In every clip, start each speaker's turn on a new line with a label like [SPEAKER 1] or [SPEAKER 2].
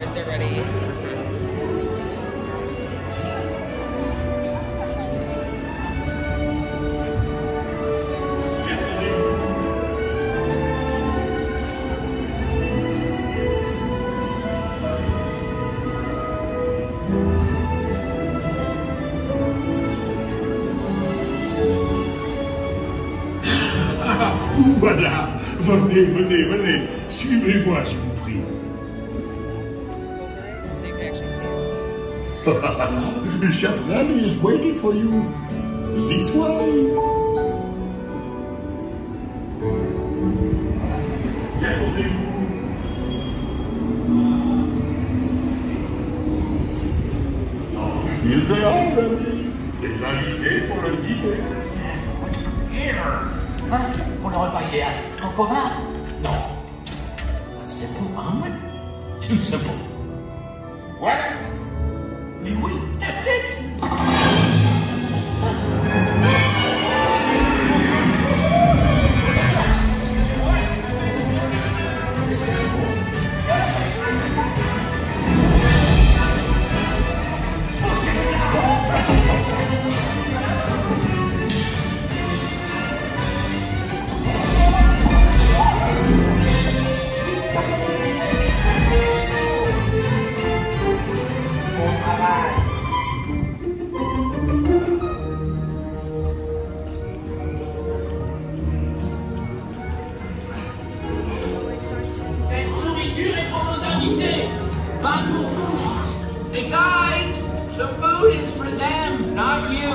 [SPEAKER 1] Is it
[SPEAKER 2] voilà. Venez, venez, venez. Suivez-moi, je vous prie. Chef Remy is waiting for you this way. Oh, here they are, Remy. Les invités pour le dîner. Yes, what here?
[SPEAKER 3] Hein? On le renvoie hier. Encore un? Non. Simple omelet? Too simple win. That's it.
[SPEAKER 4] guys, the food is for them, not you.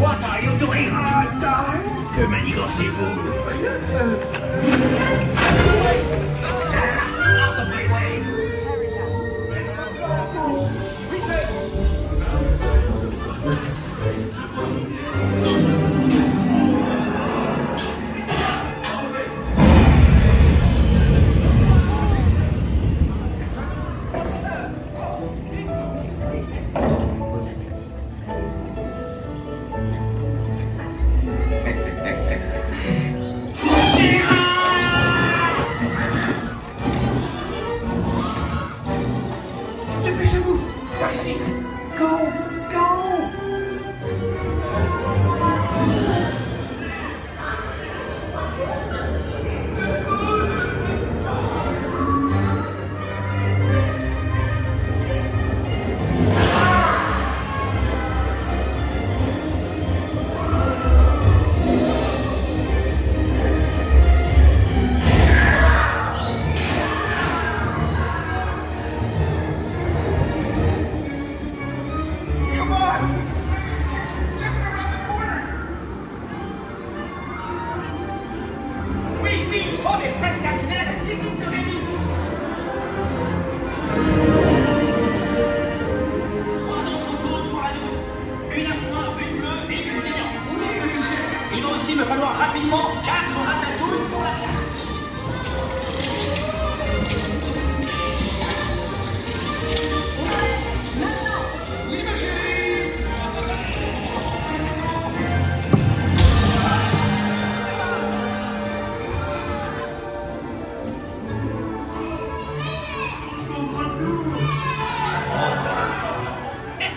[SPEAKER 3] What are you doing?
[SPEAKER 4] Uh, mennyi igaz szép Il va aussi me falloir rapidement quatre ratatouilles pour la carte.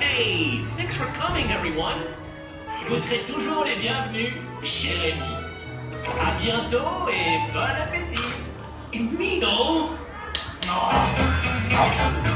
[SPEAKER 4] Hey, thanks for coming, everyone. Vous serez toujours les bienvenus chez Rémi. À bientôt et bon appétit. Et Mino Oh.